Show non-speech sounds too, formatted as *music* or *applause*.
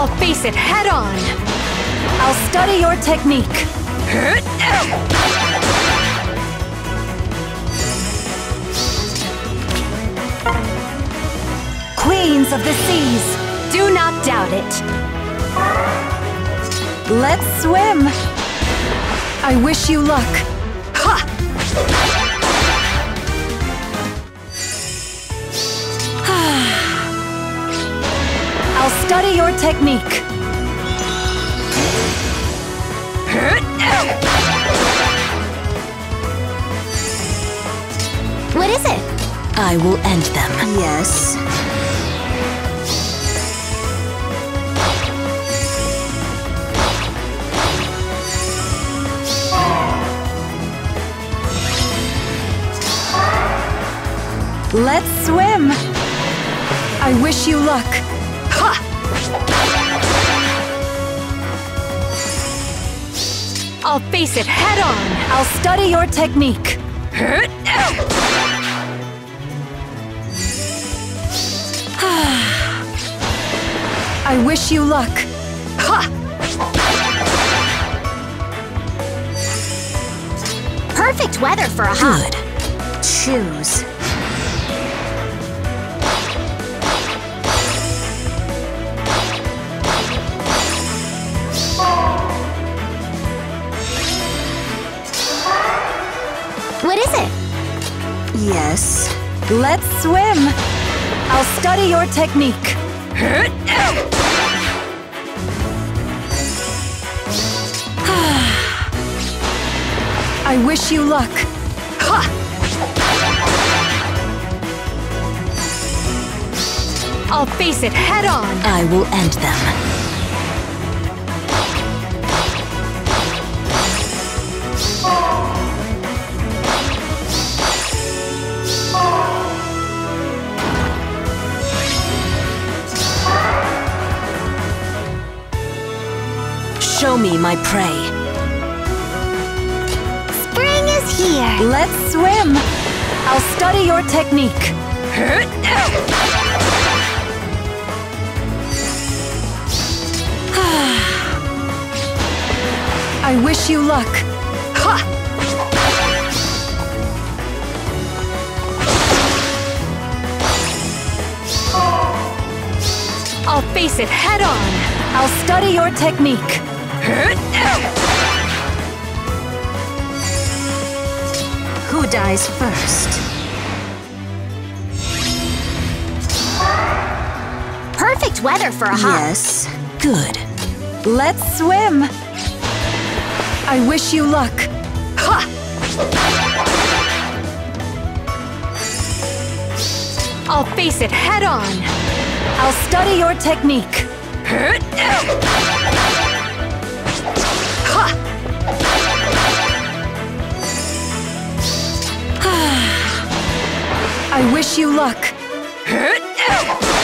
I'll face it head on. I'll study your technique. Queens of the seas, Do not doubt it. let's swim. I wish you luck. Ha! Study your technique. What is it? I will end them. Yes. Let's swim. I wish you luck. I'll face it head on. I'll study your technique. *sighs* I wish you luck. Ha! Perfect weather for a hop. Choose. What is it? Yes. Let's swim. I'll study your technique. *sighs* I wish you luck. I'll face it head on. I will end them. Show me my prey. Spring is here. Let's swim. I'll study your technique. *sighs* I wish you luck. I'll face it head on. I'll study your technique. Who dies first? Perfect weather for a hop. Yes. Good. Let's swim. I wish you luck. Ha! I'll face it head on. I'll study your technique. I wish you luck. *laughs*